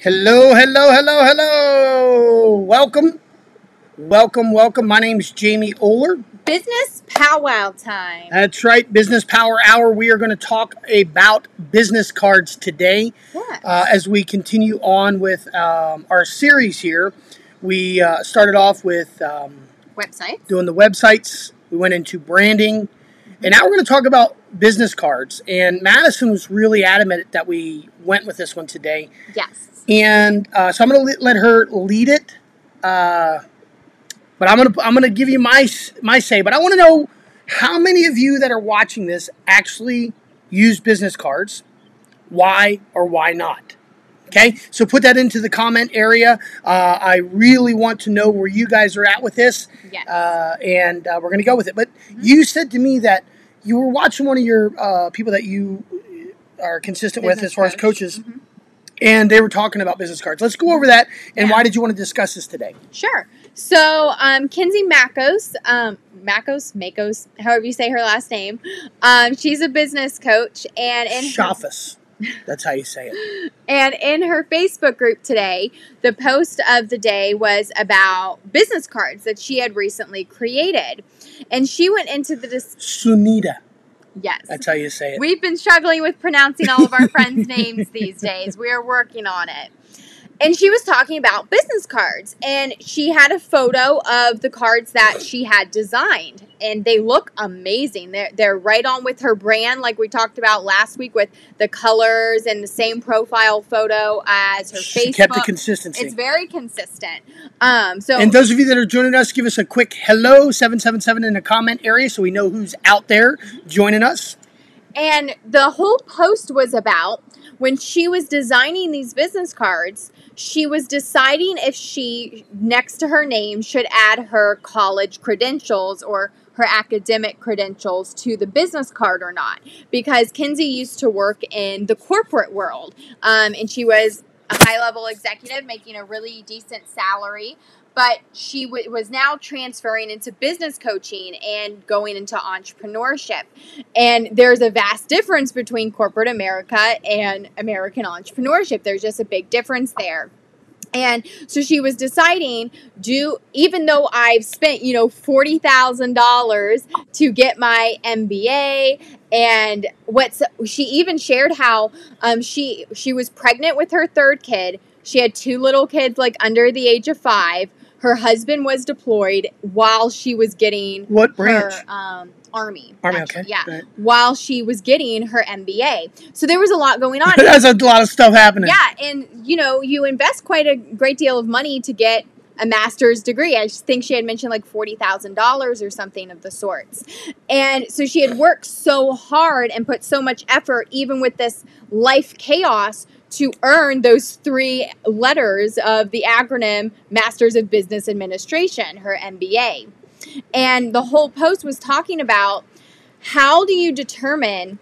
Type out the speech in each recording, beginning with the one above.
Hello, hello, hello, hello. Welcome, welcome, welcome. My name is Jamie Ohler. Business powwow time. That's right, Business Power Hour. We are going to talk about business cards today Yes. uh, as we continue on with um, our series here. We uh, started off with um, Websites. doing the websites, we went into branding, and now we're going to talk about business cards. And Madyson was really adamant that we went with this one today. Yes. And uh, so I'm gonna let her lead it. Uh, but I'm gonna I'm gonna give you my my say. But I want to know how many of you that are watching this actually use business cards. Why or why not? Okay, so put that into the comment area. Uh, I really want to know where you guys are at with this, Yes. uh, and uh, we're gonna go with it. But you said to me that you were watching one of your uh, people that you are consistent with Business as far as coach. coaches and they were talking about business cards. Let's go over that. And Yeah. why did you want to discuss this today? Sure. So, um, Kinsey Makos, um, Makos, Makos, however you say her last name, um, she's a business coach, and in her, Shafis. That's how you say it. and in her Facebook group today, the post of the day was about business cards that she had recently created, and she went into the dis- Sunita. Yes, That's how you say it. We've been struggling with pronouncing all of our friends' names these days. We are working on it. And she was talking about business cards, and she had a photo of the cards that she had designed, and they look amazing. They're they're right on with her brand, like we talked about last week, with the colors and the same profile photo as her she Facebook. kept the consistency. it's very consistent. Um, so and those of you that are joining us, give us a quick hello 777 in the comment area so we know who's out there joining us. And the whole post was about when she was designing these business cards, she was deciding if she, next to her name, should add her college credentials or her academic credentials to the business card or not. Because Kinsey used to work in the corporate world um, and she was a high level executive making a really decent salary. But she w- was now transferring into business coaching and going into entrepreneurship. And there's a vast difference between corporate America and American entrepreneurship. There's just a big difference there. And so she was deciding, do even though I've spent, you know, forty thousand dollars to get my MBA, and what's she even shared how um, she she was pregnant with her third kid. She had two little kids, like under the age of five. Her husband was deployed while she was getting What branch? her um, army. Army, actually, okay. Yeah, Right. while she was getting her MBA. So there was a lot going on. There's a lot of stuff happening. yeah, and you know, you invest quite a great deal of money to get a master's degree. I think she had mentioned like forty thousand dollars or something of the sorts. And so she had worked so hard and put so much effort, even with this life chaos, to earn those three letters of the acronym Masters of Business Administration, her MBA. And the whole post was talking about how do you determine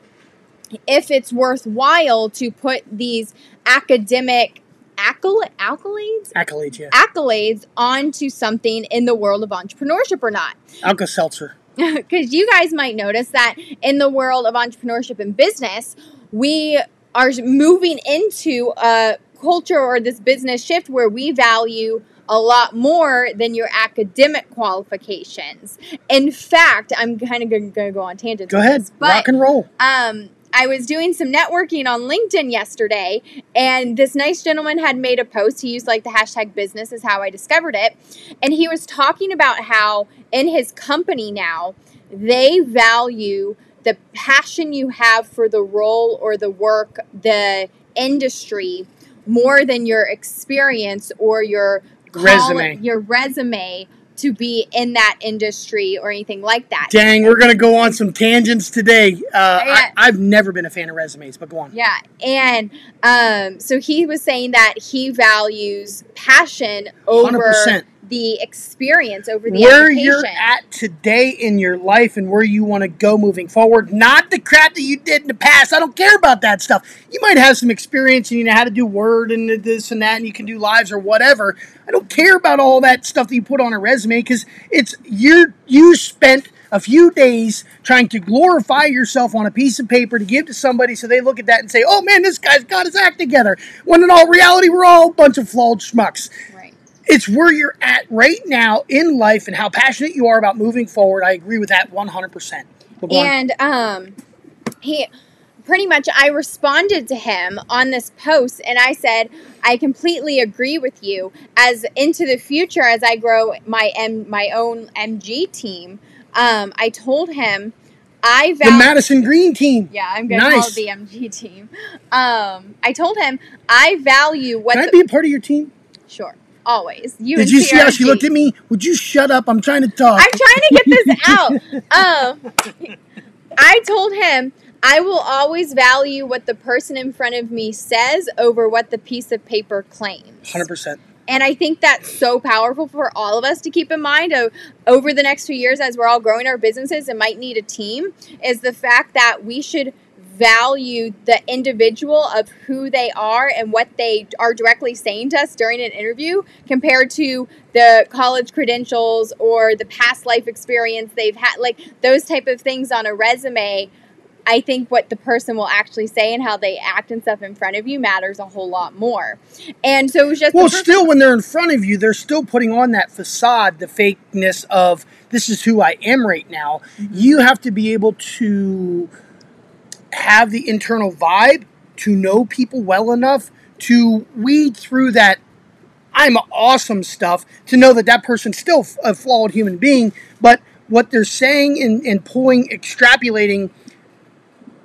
if it's worthwhile to put these academic accolades, accolades, Accolades, yeah. accolades onto something in the world of entrepreneurship or not. Alka Seltzer. Because you guys might notice that in the world of entrepreneurship and business, we are moving into a culture or this business shift where we value a lot more than your academic qualifications. In fact, I'm kind of going to go on tangents. Go ahead. this, but Rock and roll. um, I was doing some networking on LinkedIn yesterday, and this nice gentleman had made a post. He used like the hashtag business is how I discovered it. And he was talking about how in his company now, they value the passion you have for the role or the work, the industry, more than your experience or your call- Resume. your resume to be in that industry or anything like that. Dang, we're going to go on some tangents today. Uh, Yeah. I, I've never been a fan of resumes, but go on. Yeah, and um, so he was saying that he values passion over 100%. The experience, over the where you're at today in your life and where you want to go moving forward, not the crap that you did in the past. I don't care about that stuff. You might have some experience and you know how to do Word and this and that, and you can do lives or whatever. I don't care about all that stuff that you put on a resume because it's you you spent a few days trying to glorify yourself on a piece of paper to give to somebody so they look at that and say, oh man, this guy's got his act together. When in all reality, we're all a bunch of flawed schmucks. It's where you're at right now in life and how passionate you are about moving forward. I agree with that 100%. But go on. And um, he pretty much I responded to him on this post and I said I completely agree with you as into the future as I grow my M, my own MG team um, I told him I the value Madyson Greene team. yeah I'm gonna call Nice. the MG team um, I told him I value what Can I the, be a part of your team? sure always you Did and you see how she looked at me? Would you shut up? I'm trying to talk. I'm trying to get this out. Um, I told him I will always value what the person in front of me says over what the piece of paper claims. 100%. And I think that's so powerful for all of us to keep in mind o- over the next few years as we're all growing our businesses and might need a team is the fact that we should value the individual of who they are and what they are directly saying to us during an interview compared to the college credentials or the past life experience they've had like those type of things on a resume I think what the person will actually say and how they act and stuff in front of you matters a whole lot more. And so it was just Well, still, when they're in front of you, they're still putting on that facade, the fakeness of this is who I am right now. Mm-hmm. You have to be able to have the internal vibe to know people well enough to weed through that I'm awesome stuff to know that that person's still a flawed human being, but what they're saying and, and pulling, extrapolating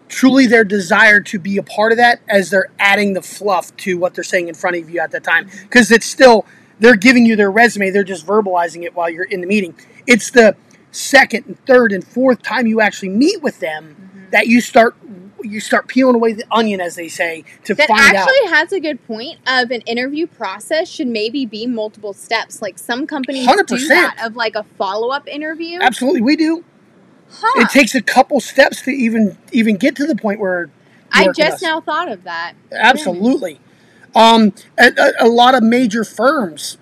truly their desire to be a part of that as they're adding the fluff to what they're saying in front of you at that time. Because it's still, they're giving you their resume, they're just verbalizing it while you're in the meeting. It's the second and third and fourth time you actually meet with them that you start you start peeling away the onion as they say to that find actually out actually has a good point of an interview process should maybe be multiple steps. Like some companies 100%. do that of like a follow up interview. absolutely we do Huh. it takes a couple steps to even even get to the point where I just now thought of that. Absolutely. Um, a, a, a lot of major firms,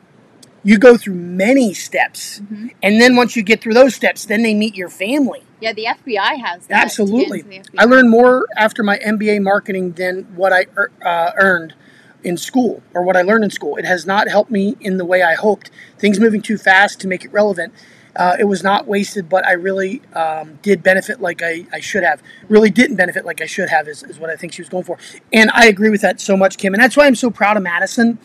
you go through many steps, Mm-hmm. and then once you get through those steps, then they meet your family. Yeah, the FBI has that. Absolutely. I learned more after my MBA marketing than what I uh, earned in school or what I learned in school. It has not helped me in the way I hoped. Things moving too fast to make it relevant. Uh, it was not wasted, but I really um, did benefit like I, I should have. Really didn't benefit like I should have, is, is what I think she was going for. And I agree with that so much, Kim. And that's why I'm so proud of Madyson.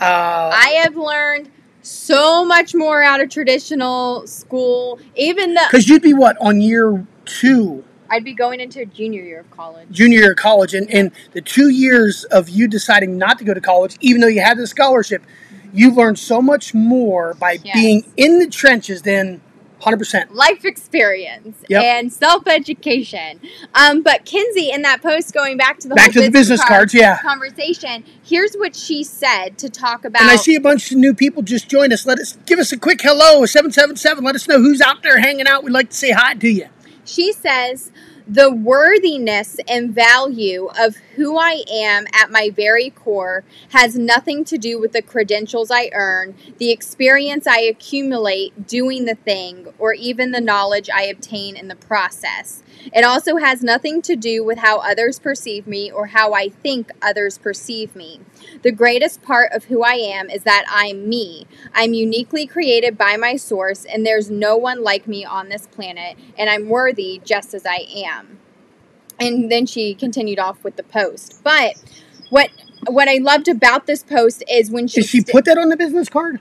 Uh, I have learned so much more out of traditional school. Even the Because you'd be what, on year two, I'd be going into a junior year of college. junior year of college, and, and the two years of you deciding not to go to college, even though you had the scholarship, you learned so much more by Yes. being in the trenches than 100%. life experience Yep. and self education. Um, but Kinsey, in that post, going back to the Back whole to the business card cards, yeah. conversation, here's what she said to talk about. And I see a bunch of new people just join us. Let us give us a quick hello, 777. Let us know who's out there hanging out. We'd like to say hi to you. She says, the worthiness and value of who I am at my very core has nothing to do with the credentials I earn, the experience I accumulate doing the thing, or even the knowledge I obtain in the process. It also has nothing to do with how others perceive me or how I think others perceive me. The greatest part of who I am is that I'm me. I'm uniquely created by my source, and there's no one like me on this planet, and I'm worthy just as I am. And then she continued off with the post. But what what I loved about this post is when she Did she st- put that on the business card?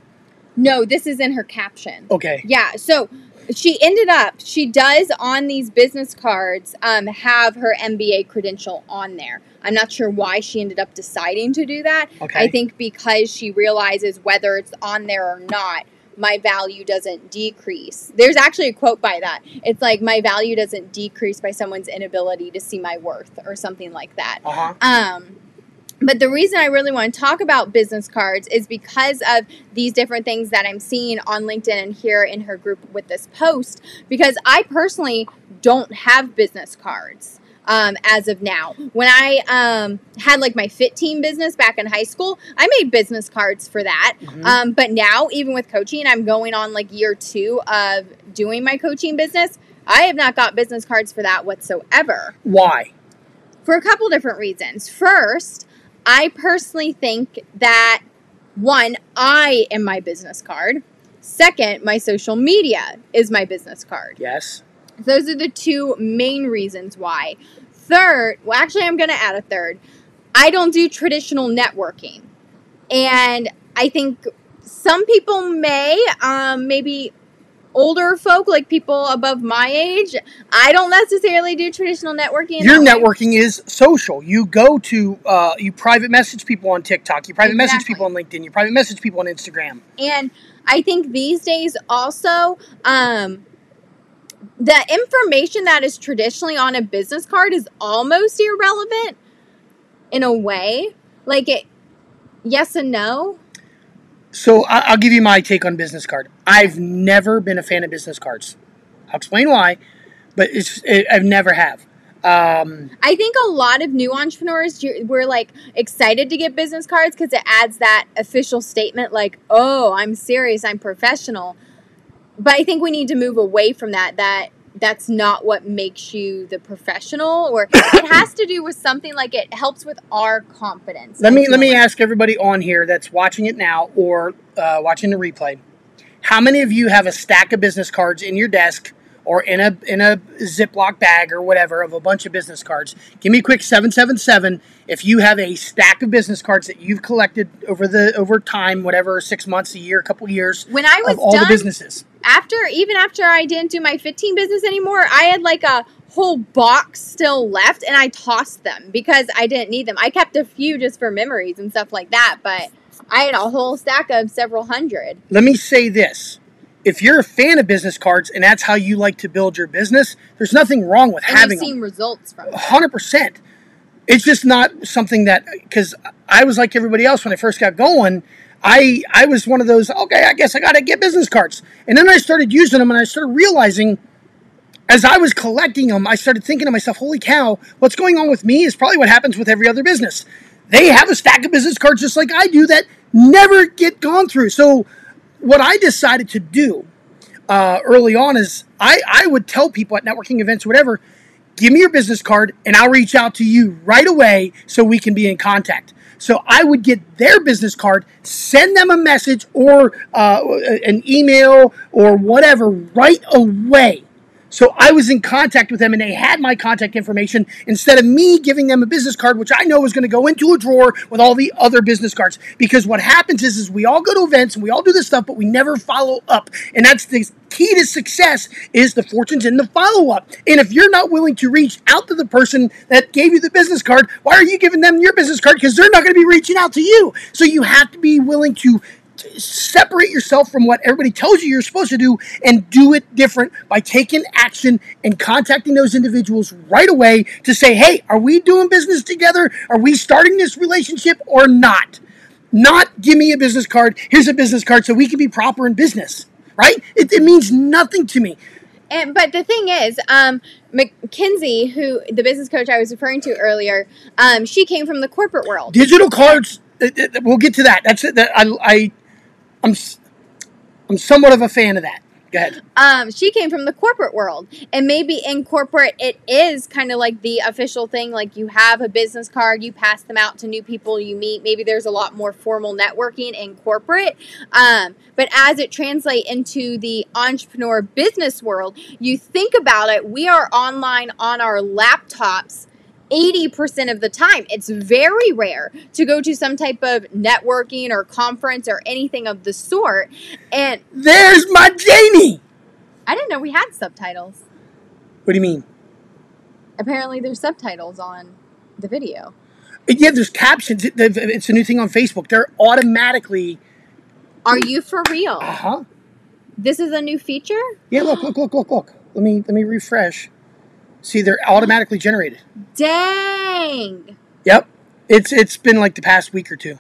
no, this is in her caption. Okay. Yeah, so she ended up she does on these business cards um, have her MBA credential on there. I'm not sure why she ended up deciding to do that. Okay. I think because she realizes whether it's on there or not, my value doesn't decrease. There's actually a quote by that. It's like my value doesn't decrease by someone's inability to see my worth or something like that. Uh huh. Um, but the reason I really want to talk about business cards is because of these different things that I'm seeing on LinkedIn and here in her group with this post. Because I personally don't have business cards um, as of now. When I um, had like my Fit Team business back in high school, I made business cards for that. Mhm. Um, but now, even with coaching, I'm going on like year two of doing my coaching business. I have not got business cards for that whatsoever Why? for a couple different reasons. First, I personally think that one, I am my business card. Second, my social media is my business card. Yes. Those are the two main reasons why. Third, well, actually, I'm going to add a third. I don't do traditional networking. And I think some people may, um, maybe older folk, like people above my age, I don't necessarily do traditional networking. Your that way. networking is social. You go to, uh, you private message people on TikTok. You private message people on LinkedIn. You private message people on Instagram. And I think these days also, um, the information that is traditionally on a business card is almost irrelevant in a way. Like it, yes and no. So I'll give you my take on business card. I've never been a fan of business cards. I'll explain why, but it's it, I've never have. Um, I think a lot of new entrepreneurs were like excited to get business cards because it adds that official statement, like, "Oh, I'm serious, I'm professional." But I think we need to move away from that. That that's not what makes you the professional, or it has to do with something like it helps with our confidence. let me let me ask everybody on here that's watching it now or uh, watching the replay. How many of you have a stack of business cards in your desk or in a in a Ziploc bag or whatever of a bunch of business cards? Give me a quick seven seven seven if you have a stack of business cards that you've collected over the over time, whatever six months, a year, a couple years When I was of all done the businesses. after even after I didn't do my 15 business anymore, I had like a whole box still left and I tossed them because I didn't need them. I kept a few just for memories and stuff like that, but I had a whole stack of several hundred. let me say this. If you're a fan of business cards and that's how you like to build your business, there's nothing wrong with And having seen results from it. hundred percent. It's just not something that because I was like everybody else when I first got going. I I was one of those. Okay, I guess I got to get business cards, and then I started using them, and I started realizing. As I was collecting them, I started thinking to myself, "Holy cow! What's going on with me is probably what happens with every other business. They have a stack of business cards just like I do that never get gone through." So, what I decided to do uh, early on is I, I would tell people at networking events, whatever, give me your business card and I'll reach out to you right away so we can be in contact. So I would get their business card, send them a message or uh, an email or whatever right away. So I was in contact with them and they had my contact information instead of me giving them a business card, which I know is going to go into a drawer with all the other business cards. Because what happens is, is we all go to events and we all do this stuff, but we never follow up. And that's the key to success is the fortunes in the follow up. And if you're not willing to reach out to the person that gave you the business card, why are you giving them your business card? Because they're not going to be reaching out to you. So you have to be willing to separate yourself from what everybody tells you you're supposed to do and do it different by taking action and contacting those individuals right away to say, hey, are we doing business together? Are we starting this relationship or not? Not give me a business card. Here's a business card so we can be proper in business, right? It, it means nothing to me. And but the thing is, um, McKinsey, who the business coach I was referring to earlier, um, she came from the corporate world. Digital cards, uh, uh, we'll get to that. That's it. That I, I, I'm, I'm somewhat of a fan of that. Go ahead. um, she came from the corporate world and maybe in corporate it is kind of like the official thing like you have a business card you pass them out to new people you meet maybe there's a lot more formal networking in corporate um, but as it translates into the entrepreneur business world you think about it we are online on our laptops 80% of the time. It's very rare to go to some type of networking or conference or anything of the sort. And There's my Janie. I didn't know we had subtitles. What do you mean? Apparently, there's subtitles on the video. Yeah, there's captions. It's a new thing on Facebook. They're automatically. Are you for real? Uh huh. This is a new feature? Yeah, look, look, look, look, look. Let me let me refresh. See, they're automatically generated. Dang! Yep. It's it's been like the past week or two.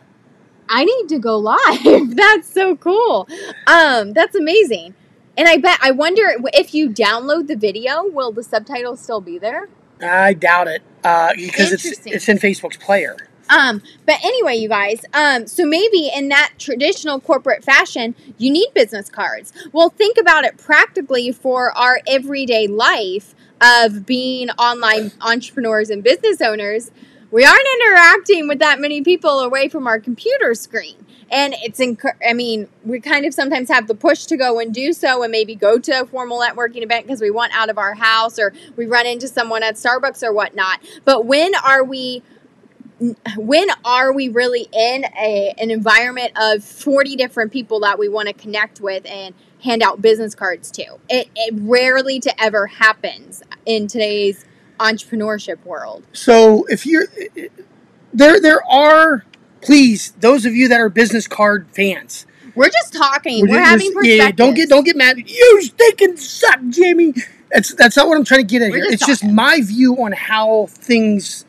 I need to go live. that's so cool. Um, that's amazing. And I bet I wonder if you download the video, will the subtitles still be there? I doubt it uh, because it's it's in Facebook's player. Um, but anyway, you guys, um, so maybe in that traditional corporate fashion, you need business cards. Well, think about it practically for our everyday life of being online entrepreneurs and business owners. We aren't interacting with that many people away from our computer screen. And it's, inc- I mean, we kind of sometimes have the push to go and do so and maybe go to a formal networking event because we want out of our house or we run into someone at Starbucks or whatnot. But when are we when are we really in a, an environment of 40 different people that we want to connect with and hand out business cards to it, it rarely to ever happens in today's entrepreneurship world So if you're there, there are please those of you that are business card fans. we're just talking we're, just- having perspective yeah, don't get don't get mad. You stinking suck, Jimmy. That's that's not what I'm trying to get at We're here. just It's just my view on how things.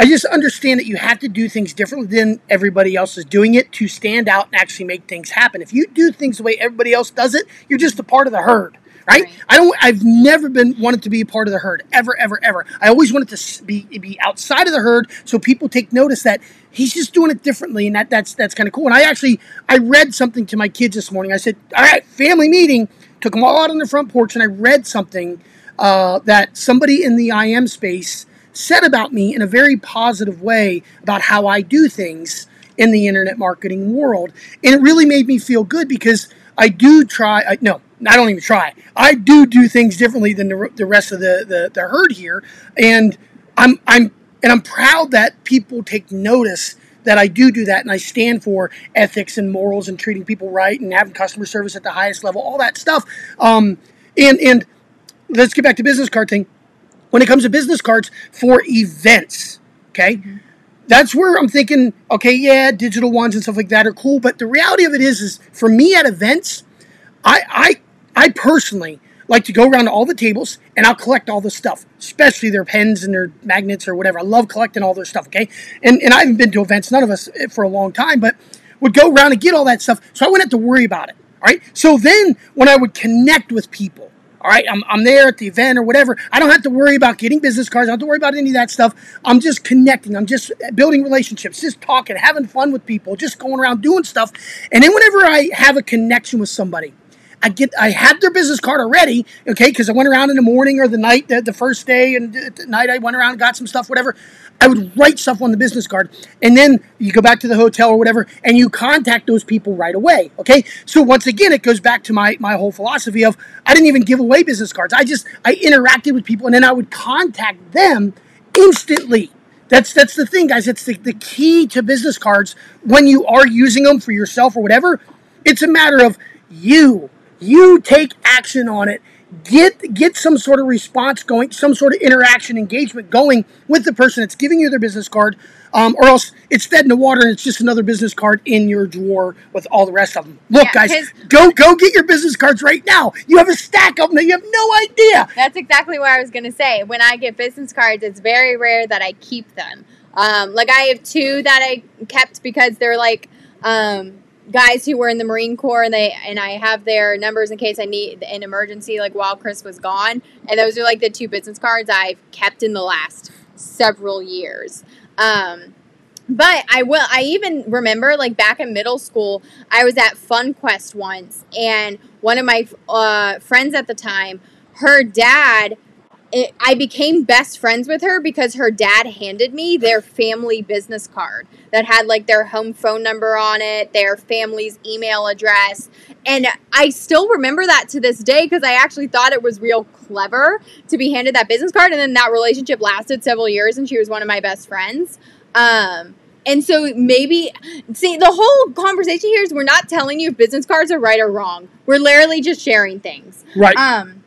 I just understand that you have to do things differently than everybody else is doing it to stand out and actually make things happen. If you do things the way everybody else does it, you're just a part of the herd, right? Right. I don't. I've never been wanted to be a part of the herd ever, ever, ever. I always wanted to be be outside of the herd so people take notice that he's just doing it differently, and that that's that's kind of cool. And I actually I read something to my kids this morning. I said, "All right, family meeting." Took them all out on the front porch, and I read something uh, that somebody in the IM space said about me in a very positive way about how I do things in the internet marketing world. And it really made me feel good because I do try, I, no, I don't even try. I do do things differently than the, the rest of the, the, the herd here. And I'm, I'm, and I'm proud that people take notice that I do do that and I stand for ethics and morals and treating people right and having customer service at the highest level, all that stuff. Um, and, and let's get back to business card thing when it comes to business cards for events. Okay. That's where I'm thinking, okay, yeah, digital ones and stuff like that are cool. But the reality of it is, is for me at events, I, I, I personally like to go around to all the tables and I'll collect all the stuff, especially their pens and their magnets or whatever. I love collecting all their stuff. Okay. And, and I haven't been to events, none of us eh, for a long time, but would go around and get all that stuff. So I wouldn't have to worry about it. All right. So then when I would connect with people, all right, I'm, I'm there at the event or whatever. I don't have to worry about getting business cards. I don't have to worry about any of that stuff. I'm just connecting. I'm just building relationships, just talking, having fun with people, just going around doing stuff. And then whenever I have a connection with somebody, I get I had their business card already, okay, because I went around in the morning or the night, the, the first day, and the night I went around, got some stuff, whatever. I would write stuff on the business card, and then you go back to the hotel or whatever, and you contact those people right away, okay. So once again, it goes back to my my whole philosophy of I didn't even give away business cards. I just I interacted with people, and then I would contact them instantly. That's that's the thing, guys. It's the, the key to business cards when you are using them for yourself or whatever. It's a matter of you you take action on it get get some sort of response going some sort of interaction engagement going with the person that's giving you their business card um, or else it's fed in the water and it's just another business card in your drawer with all the rest of them look Yeah, guys go go get your business cards right now you have a stack of them that you have no idea That's exactly what I was going to say. When I get business cards, it's very rare that I keep them. Um, like I have two that I kept because they're like um, guys who were in the Marine Corps, and they and I have their numbers in case I need an emergency, like while Chris was gone. And those are like the two business cards I've kept in the last several years. Um, but I will. I even remember, like back in middle school, I was at FunQuest once, and one of my uh, friends at the time, her dad, it, I became best friends with her because her dad handed me their family business card that had like their home phone number on it, their family's email address, and I still remember that to this day because I actually thought it was real clever to be handed that business card, and then that relationship lasted several years, and she was one of my best friends. Um, and so maybe see the whole conversation here is we're not telling you if business cards are right or wrong. We're literally just sharing things. right Um,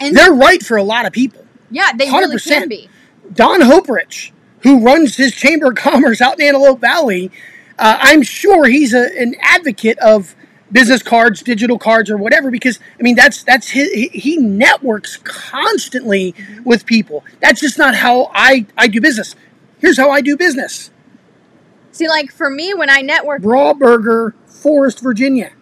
and they're right for a lot of people yeah, they really 100%. can be. Don Hoprich, who runs his Chamber of Commerce out in Antelope Valley, uh, I'm sure he's a, an advocate of business cards, digital cards, or whatever. Because I mean, that's that's his. He, he networks constantly with people. That's just not how I I do business. Here's how I do business: See, like for me, when I network, Raw Burger, Forest, Virginia.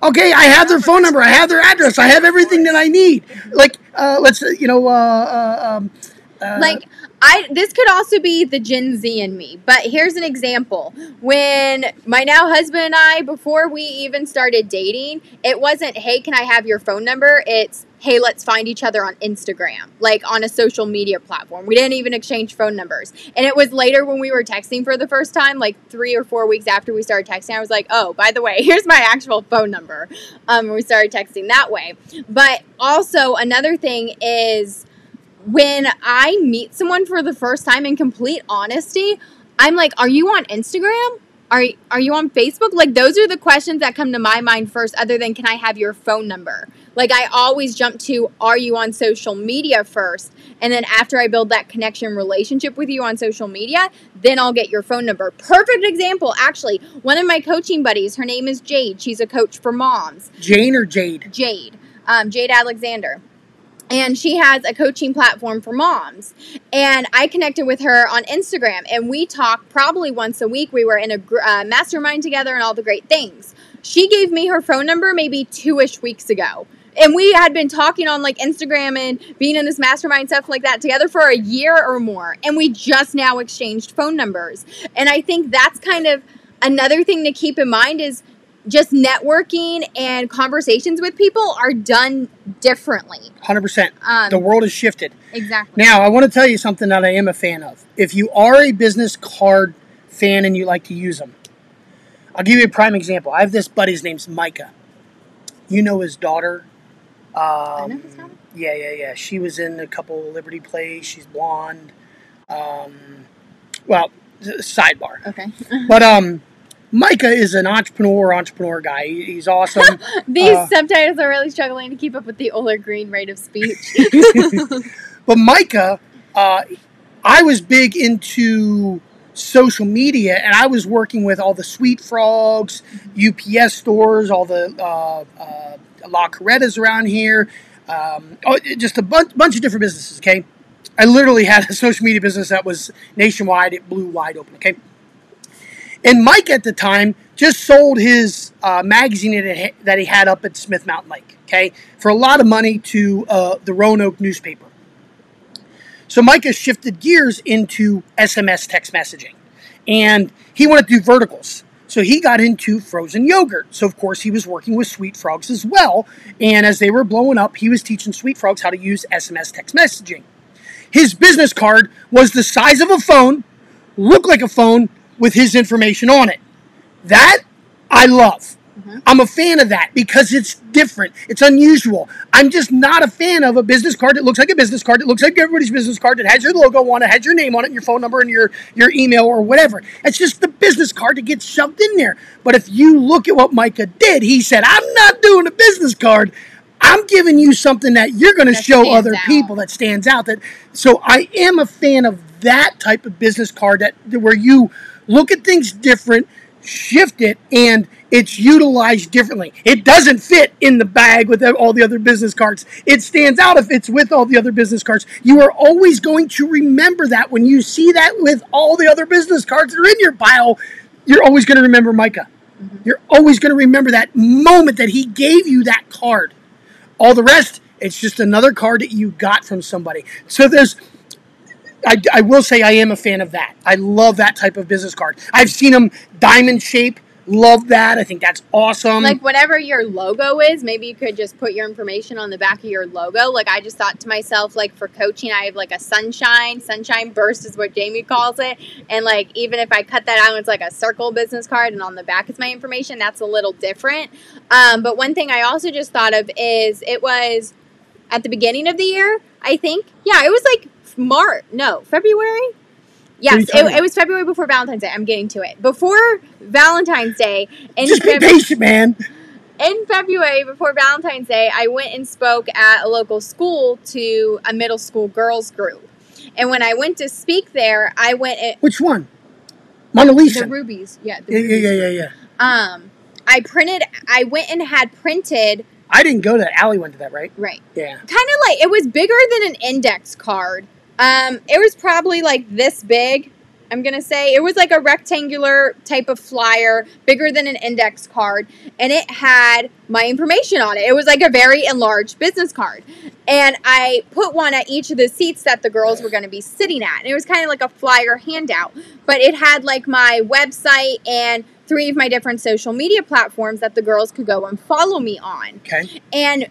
Okay, I have their phone number. I have their address. I have everything that I need. Like, uh, let's, you know, uh, uh, um, uh, like I this could also be the Gen Z in me, but here's an example. When my now husband and I, before we even started dating, it wasn't, hey, can I have your phone number? It's hey, let's find each other on Instagram, like on a social media platform. We didn't even exchange phone numbers. And it was later when we were texting for the first time, like three or four weeks after we started texting, I was like, oh, by the way, here's my actual phone number. Um, we started texting that way. But also, another thing is when I meet someone for the first time in complete honesty, I'm like, are you on Instagram? Are, are you on Facebook? Like, those are the questions that come to my mind first, other than can I have your phone number? Like, I always jump to, are you on social media first? And then after I build that connection relationship with you on social media, then I'll get your phone number. Perfect example, actually. One of my coaching buddies, her name is Jade. She's a coach for moms. Jane or Jade? Jade. Um, Jade Alexander and she has a coaching platform for moms. And i connected with her on instagram and we talk probably once a week. We were in a uh, mastermind together and all the great things. She gave me her phone number maybe two-ish weeks ago. And we had been talking on like instagram and being in this mastermind stuff like that together for a year or more. And we just now exchanged phone numbers. And i think that's kind of another thing to keep in mind is just networking and conversations with people are done differently. 100%. Um, the world has shifted. Exactly. Now, I want to tell you something that I am a fan of. If you are a business card fan and you like to use them, I'll give you a prime example. I have this buddy's name's Micah. You know his daughter. Um, I know his daughter. Yeah, yeah, yeah. She was in a couple Liberty plays. She's blonde. Um, well, sidebar. Okay. but um, Micah is an entrepreneur, entrepreneur guy. He's awesome. These uh, subtitles are really struggling to keep up with the Ohler Greene rate of speech. but Micah, uh, I was big into social media, and I was working with all the Sweet Frogs, UPS stores, all the uh, uh, La Corettas around here, um, oh, just a bunch, bunch of different businesses. Okay, I literally had a social media business that was nationwide. It blew wide open. Okay and Mike at the time just sold his uh, magazine that he had up at Smith Mountain Lake, okay, for a lot of money to uh, the Roanoke newspaper. So Mike has shifted gears into SMS text messaging. And he wanted to do verticals. So he got into frozen yogurt. So, of course, he was working with Sweet Frogs as well. And as they were blowing up, he was teaching Sweet Frogs how to use SMS text messaging. His business card was the size of a phone, looked like a phone, with his information on it. That I love. Mm-hmm. I'm a fan of that because it's different. It's unusual. I'm just not a fan of a business card that looks like a business card that looks like everybody's business card that has your logo on it, has your name on it, and your phone number and your, your email or whatever. It's just the business card that gets shoved in there. But if you look at what Micah did, he said, I'm not doing a business card. I'm giving you something that you're going to show other out. people that stands out. That so I am a fan of that type of business card that where you look at things different, shift it, and it's utilized differently. It doesn't fit in the bag with all the other business cards. It stands out if it's with all the other business cards. You are always going to remember that when you see that with all the other business cards that are in your pile. You're always going to remember Micah. Mm-hmm. You're always going to remember that moment that he gave you that card. All the rest, it's just another card that you got from somebody. So there's I, I will say I am a fan of that. I love that type of business card. I've seen them diamond shape. Love that. I think that's awesome. Like whatever your logo is, maybe you could just put your information on the back of your logo. Like I just thought to myself, like for coaching, I have like a sunshine, sunshine burst is what Jamie calls it. And like even if I cut that out, it's like a circle business card, and on the back is my information. That's a little different. Um, but one thing I also just thought of is it was at the beginning of the year. I think yeah, it was like March. No, February. Yes, it, it, was February before Valentine's Day. I'm getting to it. Before Valentine's Day, in just be patient, man. In February, before Valentine's Day, I went and spoke at a local school to a middle school girls group. And when I went to speak there, I went. At, Which one? Mona Lisa. The rubies. Yeah. The yeah, rubies. yeah, yeah, yeah, yeah. Um, I printed. I went and had printed. I didn't go to that. Allie went to that, right? Right. Yeah. Kind of like it was bigger than an index card um, it was probably like this big. I'm gonna say it was like a rectangular type of flyer, bigger than an index card, and it had my information on it. It was like a very enlarged business card. And I put one at each of the seats that the girls were going to be sitting at. And it was kind of like a flyer handout, but it had like my website and three of my different social media platforms that the girls could go and follow me on. Okay. And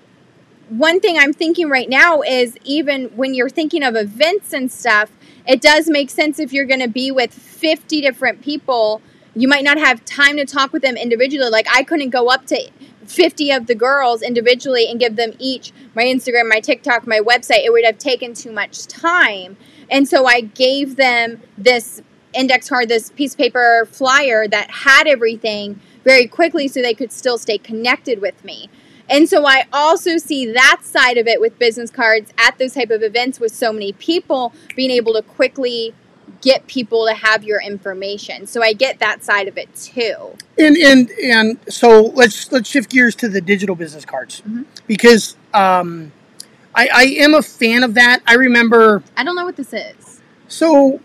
one thing I'm thinking right now is even when you're thinking of events and stuff, it does make sense if you're going to be with 50 different people. You might not have time to talk with them individually. Like, I couldn't go up to 50 of the girls individually and give them each my Instagram, my TikTok, my website. It would have taken too much time. And so I gave them this index card, this piece of paper flyer that had everything very quickly so they could still stay connected with me. And so I also see that side of it with business cards at those type of events with so many people being able to quickly get people to have your information. So I get that side of it too. And and and so let's let's shift gears to the digital business cards Mhm. because um, I, I am a fan of that. I remember. I don't know what this is. So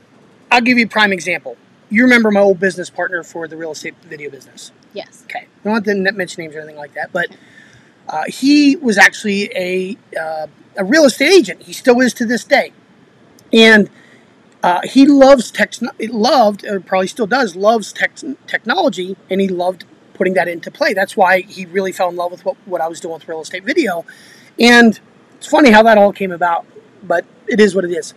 I'll give you a prime example. You remember my old business partner for the real estate video business. Yes. Okay. I don't want to mention names or anything like that, but uh, he was actually a uh, a real estate agent. He still is to this day, and uh, he loves tech. Loved, or probably still does, loves tech, technology, and he loved putting that into play. That's why he really fell in love with what, what I was doing with real estate video, and it's funny how that all came about, but it is what it is.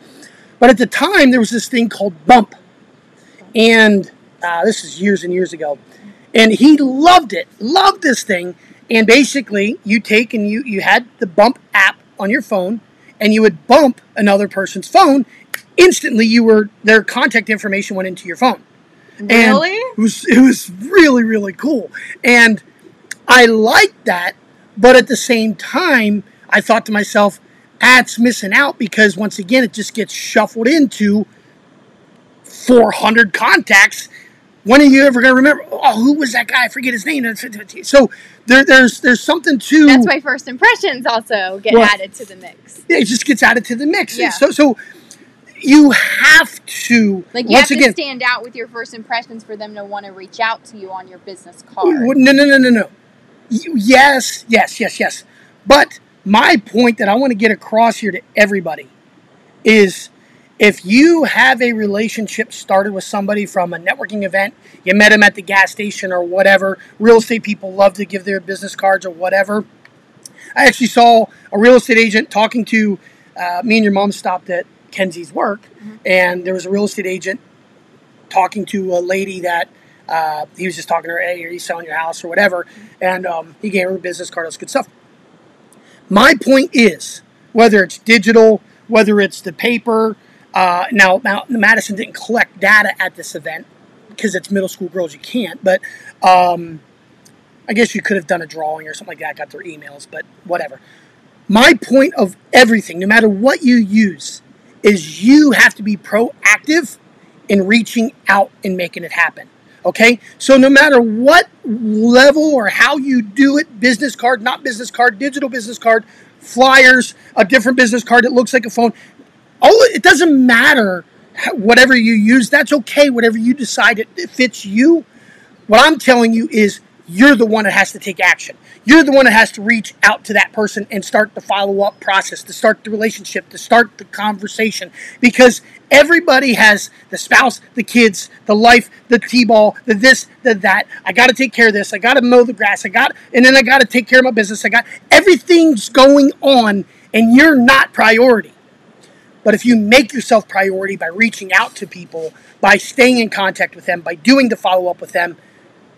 But at the time, there was this thing called Bump, and uh, this is years and years ago, and he loved it, loved this thing. And basically, you take and you you had the Bump app on your phone, and you would bump another person's phone. Instantly, you were their contact information went into your phone. And Really? it was it was really really cool, and I liked that. But at the same time, I thought to myself, "That's missing out," because once again, it just gets shuffled into 400 contacts. When are you ever going to remember? Oh, who was that guy? I forget his name. So there, there's there's something to That's why first impressions also get Well- added to the mix. it just gets added to the mix. Yeah. So so you have to Like you once have again. to stand out with your first impressions for them to want to reach out to you on your business card. No, no, no, no, no. Yes, yes, yes, yes. But my point that I want to get across here to everybody is if you have a relationship started with somebody from a networking event, you met them at the gas station or whatever, real estate people love to give their business cards or whatever. I actually saw a real estate agent talking to uh, me and your mom stopped at Kenzie's work, and there was a real estate agent talking to a lady that uh, he was just talking to her, hey, are you selling your house or whatever? And um, he gave her a business card, this good stuff. My point is, whether it's digital, whether it's the paper, uh, now, Madyson didn't collect data at this event because it's middle school girls, you can't, but um, I guess you could have done a drawing or something like that, got their emails, but whatever. My point of everything, no matter what you use, is you have to be proactive in reaching out and making it happen. Okay? So no matter what level or how you do it, business card, not business card, digital business card, flyers, a different business card that looks like a phone, all it doesn't matter whatever you use, that's okay, whatever you decide it, it fits you. What I'm telling you is you're the one that has to take action. You're the one that has to reach out to that person and start the follow up process, to start the relationship, to start the conversation. Because everybody has the spouse, the kids, the life, the T ball, the this, the that. I got to take care of this. I got to mow the grass. I got, and then I got to take care of my business. I got everything's going on, and you're not priority. But if you make yourself priority by reaching out to people, by staying in contact with them, by doing the follow up with them,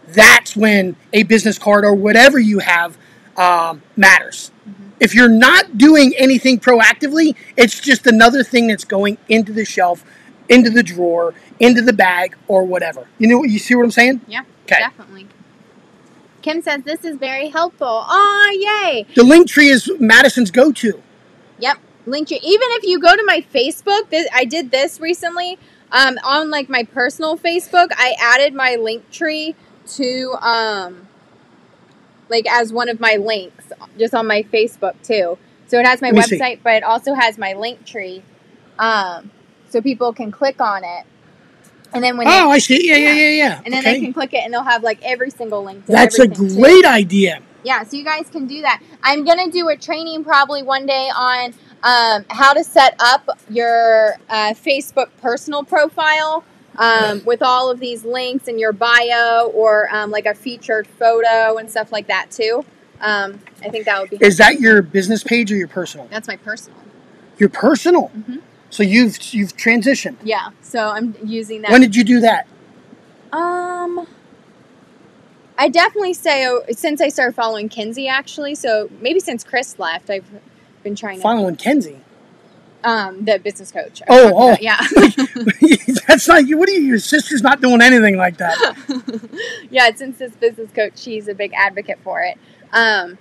that's when a business card or whatever you have um, matters. If you're not doing anything proactively, it's just another thing that's going into the shelf, into the drawer, into the bag, or whatever. You know, you see what I'm saying? Yeah, Okay. definitely. Kim says this is very helpful. Aw, yay! The link tree is Madyson's go to. Yep, link you. Even if you go to my Facebook, this, I did this recently. Um, on like my personal Facebook, I added my link tree to um, like as one of my links, just on my Facebook too. So it has my see. website, but it also has my link tree, um, so people can click on it, and then when Oh, they, I see. Yeah, yeah, yeah, yeah. and then okay. they can click it, and they'll have like every single link. To That's a everything, too. great idea. Yeah, so you guys can do that. I'm gonna do a training probably one day on um, how to set up your uh, Facebook personal profile um, with all of these links in your bio or um, like a featured photo and stuff like that too. Um, I think that would be. Is that your business page or your personal? That's my personal. Your personal. Mhm. So you've you've transitioned. Yeah, so I'm using that. When did you do that? Um, I definitely say oh, since I started following Kinsey, actually. So maybe since Chris left, I've been trying to. Following Kenzie. Um, the business coach. I Oh, oh. about, yeah, That's not you. What are you? Your sister's not doing anything like that. yeah. Since this business coach, she's a big advocate for it. Um,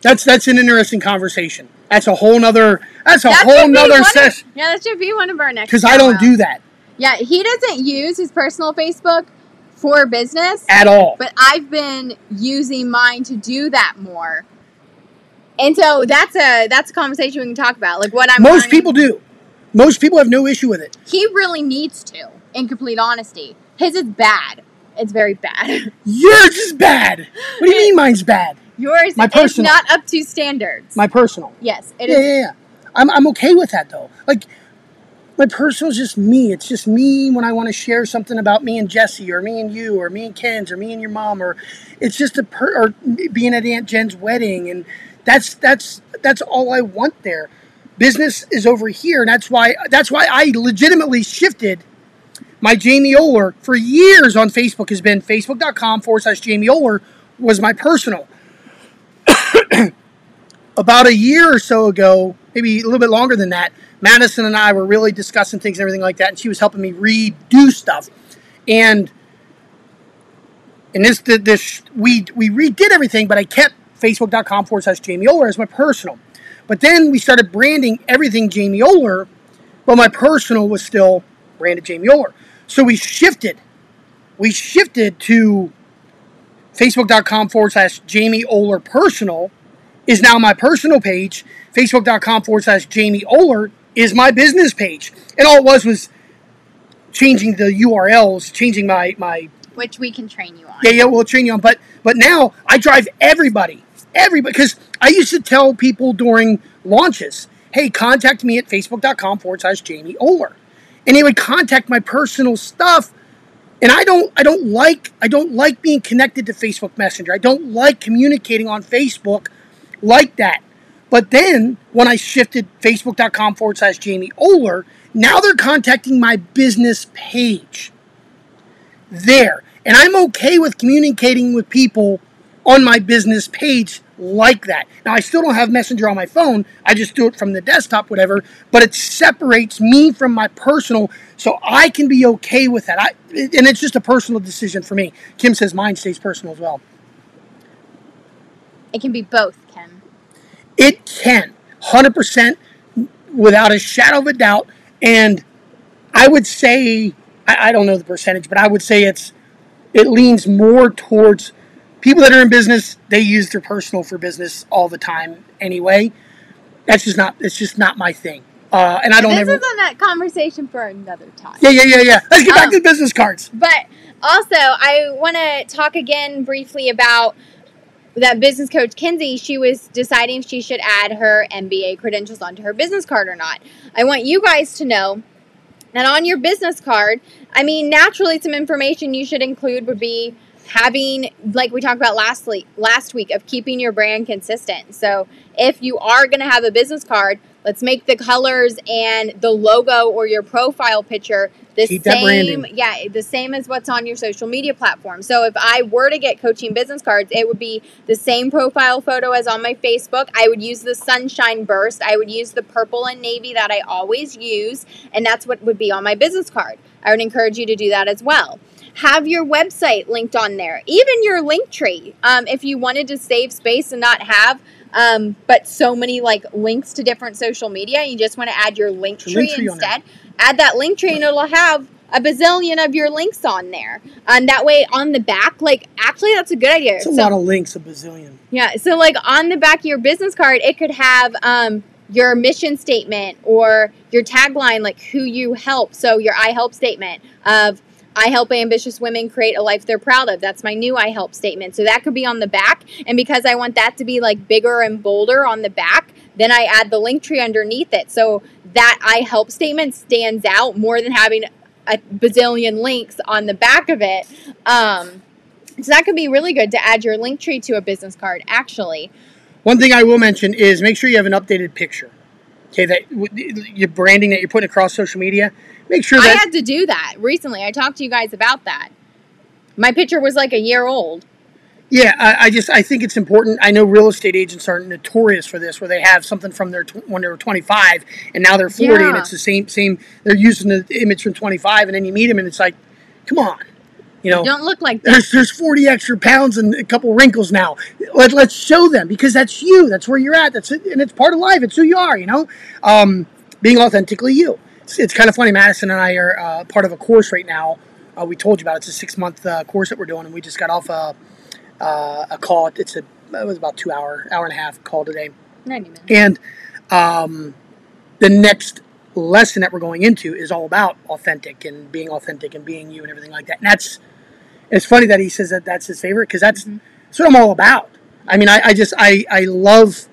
That's that's an interesting conversation. That's a whole nother. That's a that whole nother of- session. yeah, that should be one of our next. Because I don't do that Yeah, he doesn't use his personal Facebook for business. at all. but I've been using mine to do that more. And so that's a that's a conversation we can talk about. Like what I'm Most learning. people do. Most people have no issue with it. he really needs to, in complete honesty. His is bad. It's very bad. Yours is bad. What do you mean mine's bad? Yours My is personal. not up to standards. My personal. yes, it yeah, is. yeah, yeah. I'm, I'm okay with that though. Like, my personal is just me. It's just me when I want to share something about me and Jesse, or me and you, or me and Ken's, or me and your mom, or it's just a per or being at Aunt Jen's wedding, and that's that's that's all I want there. Business is over here, and that's why that's why I legitimately shifted. My Jamie Ohler for years on Facebook has been facebook.com forward slash Jamie Ohler was my personal about a year or so ago, maybe a little bit longer than that, Madyson and I were really discussing things and everything like that, and she was helping me redo stuff. And and this this we we redid everything, but I kept Facebook.com forward slash Jamie Ohler as my personal. But then we started branding everything Jamie Ohler, but my personal was still branded Jamie Ohler. So we shifted. We shifted to Facebook.com forward slash Jamie Ohler personal is now my personal page. Facebook.com forward slash Jamie Ohler is my business page. And all it was was changing the URLs, changing my, my Which we can train you on. yeah, yeah, we'll train you on. But but now I drive everybody, everybody, because I used to tell people during launches, hey, contact me at facebook.com forward slash Jamie Ohler. And they would contact my personal stuff. And I don't I don't like I don't like being connected to Facebook Messenger. I don't like communicating on Facebook like that. But then when I shifted facebook.com forward slash Jamie Ohler, now they're contacting my business page there. And I'm okay with communicating with people on my business page like that. Now, I still don't have Messenger on my phone. I just do it from the desktop, whatever. But it separates me from my personal, so I can be okay with that. I, and it's just a personal decision for me. Kim says mine stays personal as well. It can be both, Kim. It can, 100% without a shadow of a doubt. And I would say, I, I don't know the percentage, but I would say it's it leans more towards people that are in business. They use their personal for business all the time anyway. That's just not. It's just not my thing. Uh, and I don't this ever. isn't that conversation for another time. Yeah, yeah, yeah, yeah. Let's get back Um, to the business cards. But also, I want to talk again briefly about that business coach Kinsey. She was deciding if she should add her MBA credentials onto her business card or not. I want you guys to know that on your business card, I mean, naturally, some information you should include would be having, like we talked about last week, last week, of keeping your brand consistent. So if you are going to have a business card, let's make the colors and the logo or your profile picture the Keep same. Yeah, the same as what's on your social media platform. So if I were to get coaching business cards, it would be the same profile photo as on my Facebook. I would use the sunshine burst. I would use the purple and navy that I always use, and that's what would be on my business card. I would encourage you to do that as well. Have your website linked on there, even your Linktree. Um, if you wanted to save space and not have um, but so many like links to different social media, you just want to add your Linktree link tree instead. Add that Linktree, and it'll have a bazillion of your links on there. And that way, on the back, like actually, that's a good idea. It's a So- lot of links, a bazillion. yeah. So like on the back of your business card, it could have um, your mission statement or your tagline, like who you help. So your I help statement of I help ambitious women create a life they're proud of. That's my new I help statement. So that could be on the back. And because I want that to be like bigger and bolder on the back, then I add the Linktree underneath it. So that I help statement stands out more than having a bazillion links on the back of it. Um, so that could be really good to add your Linktree to a business card, actually. One thing I will mention is make sure you have an updated picture. Okay, that your branding that you're putting across social media. Make sure that I had to do that recently. I talked to you guys about that. My picture was like a year old. Yeah, I, I, just I think it's important. I know real estate agents are notorious for this, where they have something from their tw- when they were 25 and now they're 40, yeah. and it's the same same. They're using the image from 25, and then you meet them, and it's like, come on, you know, you don't look like that. There's there's 40 extra pounds and a couple wrinkles now. Let let's show them because that's you. That's where you're at. That's it, and it's part of life. It's who you are. You know, um, being authentically you. It's, it's, kind of funny. Madyson and I are uh, part of a course right now. Uh, we told you about it. it's a six month uh, course that we're doing, and we just got off a uh, a call. It's a it was about two hour, hour and a half call today. Ninety minutes. And um, the next lesson that we're going into is all about authentic and being authentic and being you and everything like that. And that's it's funny that he says that that's his favorite because that's mm-hmm. that's what I'm all about. I mean, I, I just I I love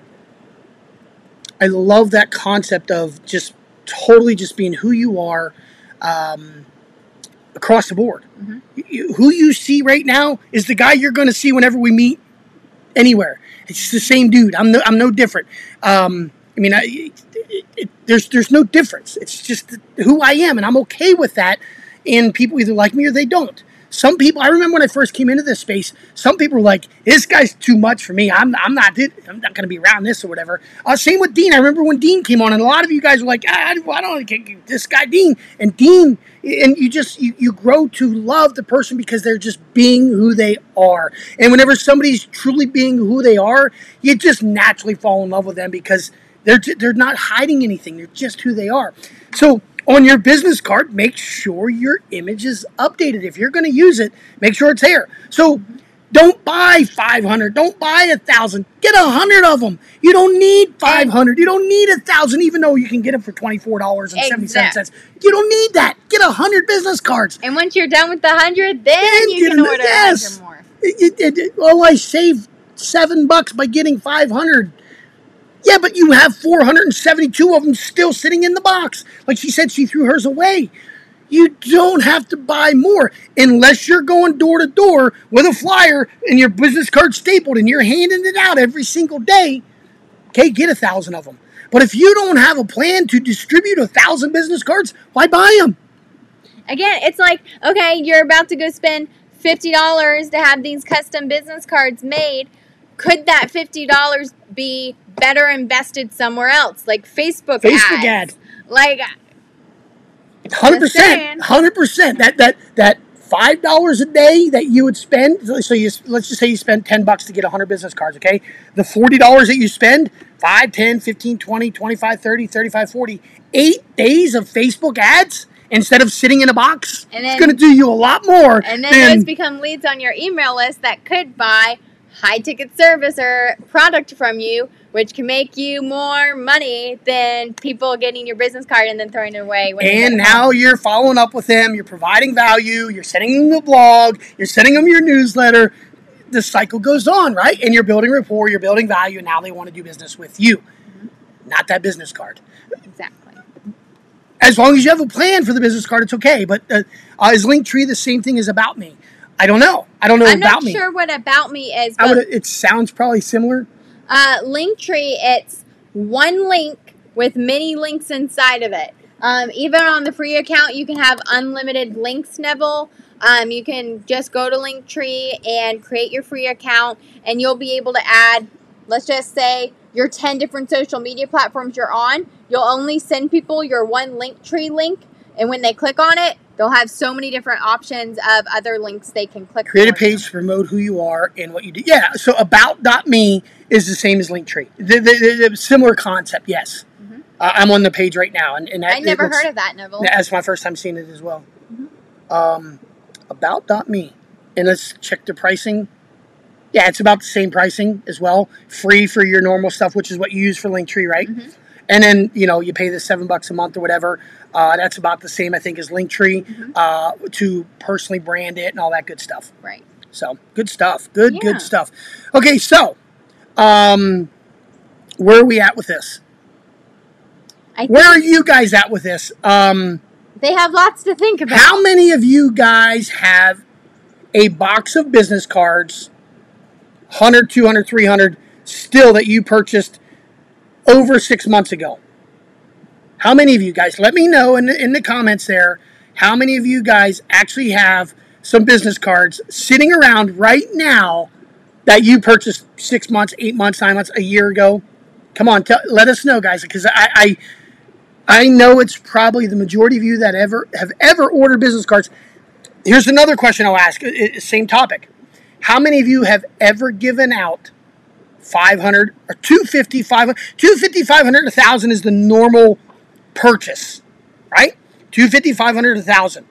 I love that concept of just totally just being who you are. Um, across the board. Mm-hmm. Who you see right now is the guy you're going to see whenever we meet anywhere. It's the same dude. I'm no, I'm no different. Um, I mean, I, it, it, there's there's no difference. It's just who I am, and I'm okay with that. And people either like me or they don't. Some people, I remember when I first came into this space, some people were like, "This guy's too much for me. I'm, I'm not, I'm not going to be around this or whatever." Uh, same with Dean. I remember when Dean came on, and a lot of you guys were like, ah, "I don't this guy, Dean." And Dean, and you just you, you grow to love the person because they're just being who they are. And whenever somebody's truly being who they are, you just naturally fall in love with them because they're they're not hiding anything. They're just who they are. So on your business card, make sure your image is updated. If you're going to use it, make sure it's there. So don't buy 500. Don't buy a thousand. Get a hundred of them. You don't need 500. You don't need a thousand, even though you can get them for $24.77. Exactly. You don't need that. Get a hundred business cards. And once you're done with the hundred, then, then you can order yes. more. It, it, it, oh, I saved seven bucks by getting 500. Yeah, but you have 472 of them still sitting in the box. Like she said, she threw hers away. You don't have to buy more unless you're going door to door with a flyer and your business card stapled and you're handing it out every single day. Okay, get a thousand of them. But if you don't have a plan to distribute a thousand business cards, why buy them? Again, it's like, okay, you're about to go spend $50 to have these custom business cards made. Could that $50 be better invested somewhere else, like Facebook. Facebook ads. ad. Like, uh, hundred percent, hundred percent. That that that five dollars a day that you would spend. So you let's just say you spend ten bucks to get hundred business cards. Okay, the forty dollars that you spend 5, 10, 15, 20, 25, 30, 35, 40, eight days of Facebook ads instead of sitting in a box. And then, it's going to do you a lot more. And then than, those become leads on your email list that could buy high ticket service or product from you, which can make you more money than people getting your business card and then throwing it away. and now home. you're following up with them, you're providing value, you're sending them a blog, you're sending them your newsletter. The cycle goes on, right? And you're building rapport, you're building value, and now they want to do business with you, mm-hmm. not that business card. Exactly. As long as you have a plan for the business card, it's okay. But uh, uh, is Linktree the same thing as About Me? I don't know. I don't know I'm about me. I'm not sure what about me is. I would. It sounds probably similar. Uh, Linktree. It's one link with many links inside of it. Um, even on the free account, you can have unlimited links, Neville. Um, you can just go to Linktree and create your free account, and you'll be able to add, let's just say, your 10 different social media platforms you're on. You'll only send people your one Linktree link, and when they click on it, They'll have so many different options of other links they can click. Create a page to promote who you are and what you do. Yeah, so about.me is the same as Linktree. The, the, the similar concept, yes. Mm-hmm. Uh, I'm on the page right now, and, and that, I never looks, heard of that, Neville. That's my first time seeing it as well. Mm-hmm. Um, about.me, and let's check the pricing. Yeah, it's about the same pricing as well. Free for your normal stuff, which is what you use for Linktree, right? Mm-hmm. And then you know you pay the seven bucks a month or whatever. Uh, that's about the same, I think, as Linktree Mm-hmm. uh, to personally brand it and all that good stuff. Right. So good stuff. Good, Yeah. good stuff. Okay, so um, where are we at with this? I Where are you guys at with this? Um, they have lots to think about. how many of you guys have a box of business cards, 100, 200, 300, still that you purchased over six months ago? How many of you guys, let me know in the, in the comments there, how many of you guys actually have some business cards sitting around right now that you purchased six months, eight months, nine months, a year ago? Come on, tell, let us know, guys, because I, I I know it's probably the majority of you that ever have ever ordered business cards. Here's another question I'll ask. Same topic. How many of you have ever given out 500 or 250, 500, 250, 500, 1,000 is the normal purchase, right? 250, 500, 1,000.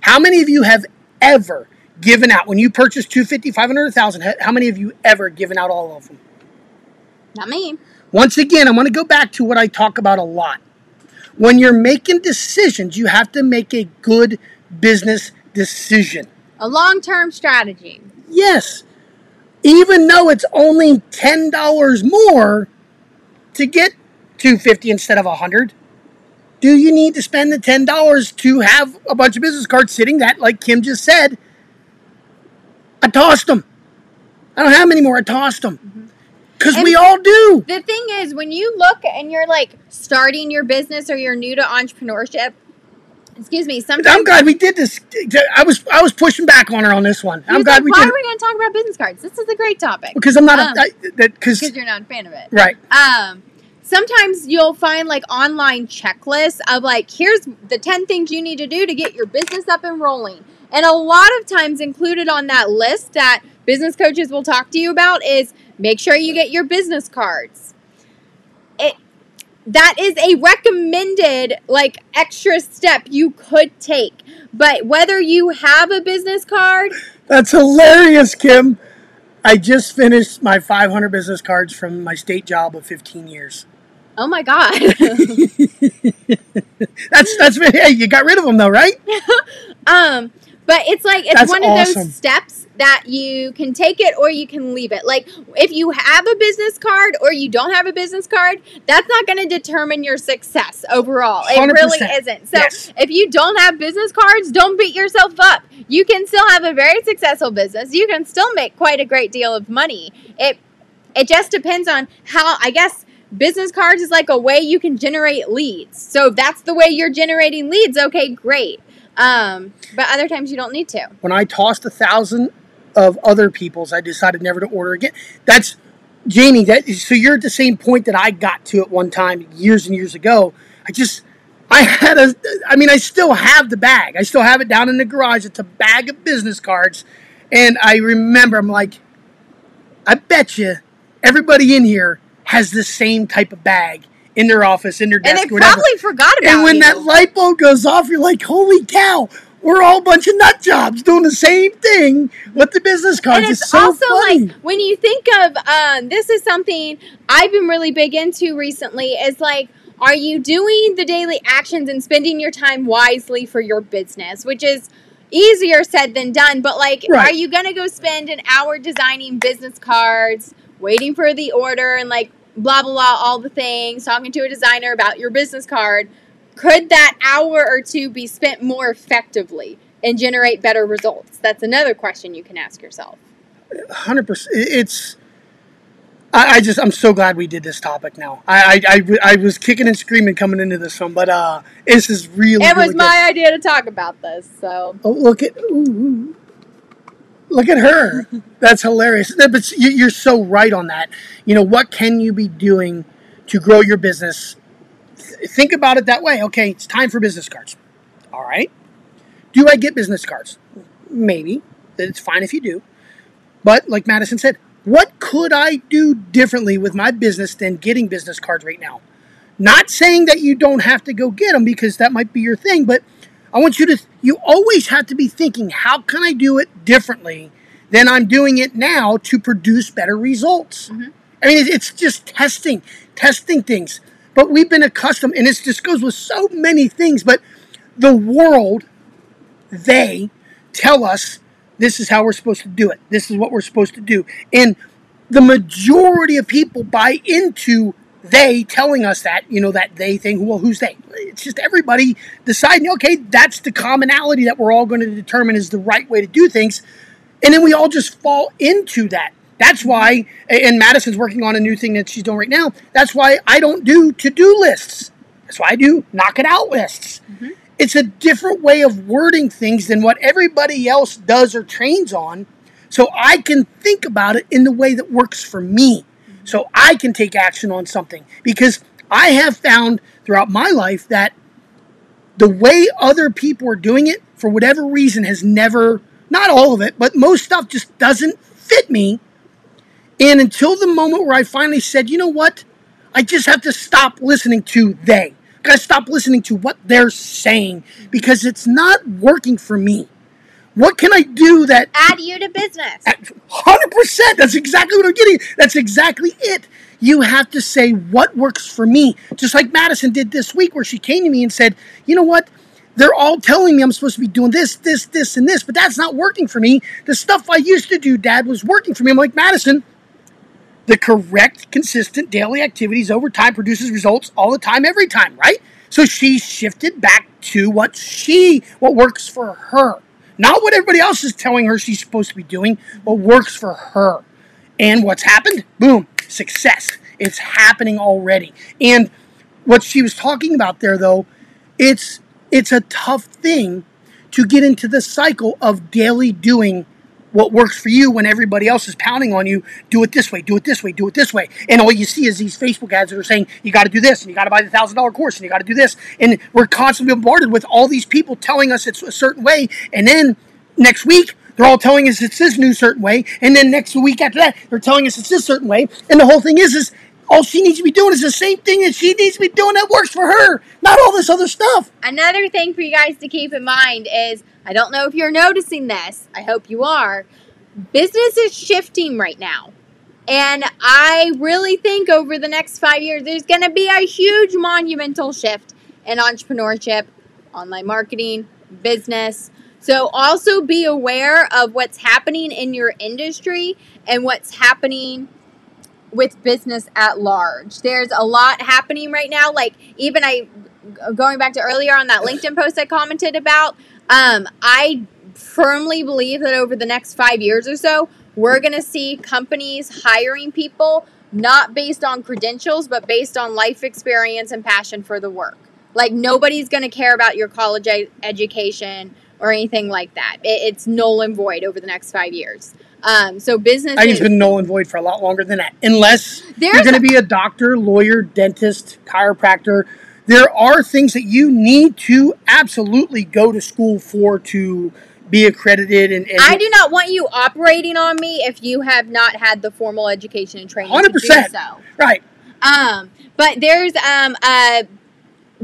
How many of you have ever given out, when you purchase 250, 500, 1,000, how many of you ever given out all of them? Not me. Once again, I want to go back to what I talk about a lot. When you're making decisions, you have to make a good business decision. A long term strategy. Yes, even though it's only $10 more to get 250 instead of 100, do you need to spend the $10 to have a bunch of business cards sitting that, like Kim just said, I tossed them. I don't have them anymore. I tossed them. Because mm-hmm. we all do. The thing is, when you look and you're like starting your business or you're new to entrepreneurship, excuse me, sometimes I'm glad we did this. I was I was pushing back on her on this one. I'm glad like, we Why did are we going to talk about business cards? This is a great topic because I'm not Um, a I, that because because you're not a fan of it. right. Um, sometimes you'll find like online checklists of like, here's the 10 things you need to do to get your business up and rolling. And a lot of times included on that list that business coaches will talk to you about is make sure you get your business cards. That is a recommended like extra step you could take. But whether you have a business card, That's hilarious, Kim. I just finished my 500 business cards from my state job of 15 years. oh my god. That's that's hey, you got rid of them though, right? Um, but it's like it's That's one of awesome. those steps that you can take it or you can leave it. Like if you have a business card or you don't have a business card, that's not going to determine your success overall. It really 100%. isn't. So Yes. if you don't have business cards, don't beat yourself up. You can still have a very successful business. You can still make quite a great deal of money. It it just depends on how I guess business cards is like a way you can generate leads. So if that's the way you're generating leads, okay, great. Um, but other times you don't need to. When I tossed a thousand of other people's, I decided never to order again. That's Jamie. That so you're at the same point that I got to at one time years and years ago. I just I had a. I mean, I still have the bag. I still have it down in the garage. It's a bag of business cards, and I remember I'm like, I bet you everybody in here has the same type of bag in their office, in their desk, And they whatever. probably forgot about And when you. that light bulb goes off, you're like, holy cow, we're all a bunch of nut jobs doing the same thing with the business cards. and it's, it's so also funny. like when you think of um, this is something I've been really big into recently is like are you doing the daily actions and spending your time wisely for your business which is easier said than done but like Right. are you going to go spend an hour designing business cards waiting for the order and like blah blah blah all the things talking to a designer about your business card could that hour or two be spent more effectively and generate better results that's another question you can ask yourself hundred percent. It's. I, I just I'm so glad we did this topic now. I, I, I, I was kicking and screaming coming into this one, but uh, this is really. It really was good. my idea to talk about this, so Oh, look at ooh. Look at her. That's hilarious. But you- you're so right on that. You know what can you be doing to grow your business? Think about it that way. Okay, it's time for business cards. All right. Do I get business cards? Maybe. It's fine if you do. But like Madyson said, what could I do differently with my business than getting business cards right now? Not saying that you don't have to go get them because that might be your thing, but I want you to, you always have to be thinking, how can I do it differently than I'm doing it now to produce better results? Mm-hmm. I mean, it's just testing, testing things. but we've been accustomed, and this just goes with so many things. But the world, they tell us this is how we're supposed to do it. This is what we're supposed to do, and the majority of people buy into they telling us that, you know, that they thing. Well, who's they? It's just everybody deciding, okay, that's the commonality that we're all going to determine is the right way to do things. And then we all just fall into that. That's why, and Madyson's working on a new thing that she's doing right now. That's why I don't do to do lists. That's why I do knock it out lists. Mm-hmm. It's a different way of wording things than what everybody else does or trains on. So I can think about it in the way that works for me so I can take action on something. Because I have found throughout my life that the way other people are doing it, for whatever reason, has never, not all of it, but most stuff just doesn't fit me. And until the moment where I finally said, you know what? I just have to stop listening to they. Gotta stop listening to what they're saying because it's not working for me. What can I do that add you to business? Hundred percent. That's exactly what I'm getting. That's exactly it. You have to say what works for me, just like Madyson did this week, where she came to me and said, "You know what? They're all telling me I'm supposed to be doing this, this, this, and this, but that's not working for me. The stuff I used to do, Dad, was working for me." I'm like Madyson. The correct, consistent daily activities over time produces results all the time, every time, right? So she shifted back to what she, what works for her. Not what everybody else is telling her she's supposed to be doing, what works for her. And what's happened? Boom, success. It's happening already. And what she was talking about there though, it's it's a tough thing to get into the cycle of daily doing what works for you when everybody else is pounding on you. Do it this way, do it this way, do it this way. And all you see is these Facebook ads that are saying, you got to do this, and you got to buy the thousand dollar course, and you got to do this. And we're constantly bombarded with all these people telling us it's a certain way. And then next week, they're all telling us it's this new certain way. And then next week after that, they're telling us it's this certain way. And the whole thing is, is all she needs to be doing is the same thing that she needs to be doing that works for her, not all this other stuff. Another thing for you guys to keep in mind is I don't know if you're noticing this. I hope you are. Business is shifting right now. And I really think over the next five years, there's going to be a huge monumental shift in entrepreneurship, online marketing, business. So also be aware of what's happening in your industry and what's happening with business at large. There's a lot happening right now. Like even I going back to earlier on that LinkedIn post I commented about, um, I firmly believe that over the next five years or so, we're going to see companies hiring people not based on credentials, but based on life experience and passion for the work. Like, nobody's going to care about your college ed- education or anything like that. It, it's null and void over the next five years. Um, so business. I think it's been null and void for a lot longer than that, unless you're going to be a doctor, lawyer, dentist, chiropractor. There are things that you need to absolutely go to school for to be accredited and, and, I do not want you operating on me if you have not had the formal education and training 100%. so. Right. Um, but there's um a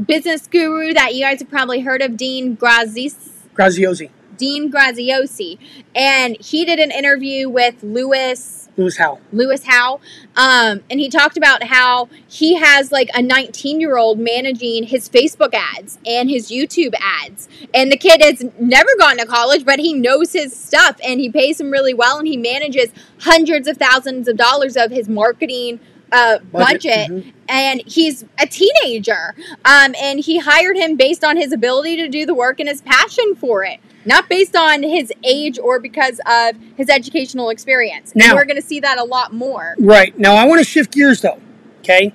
business guru that you guys have probably heard of, Dean Grazis. Graziosi. Dean Graziosi, and he did an interview with Lewis Lewis Howes. Lewis Howes. Um, and he talked about how he has like a 19 year old managing his Facebook ads and his YouTube ads. And the kid has never gone to college, but he knows his stuff and he pays him really well and he manages hundreds of thousands of dollars of his marketing uh, budget, budget mm-hmm. and he's a teenager. Um, and he hired him based on his ability to do the work and his passion for it not based on his age or because of his educational experience. Now, and we're going to see that a lot more. Right. Now, I want to shift gears though, okay?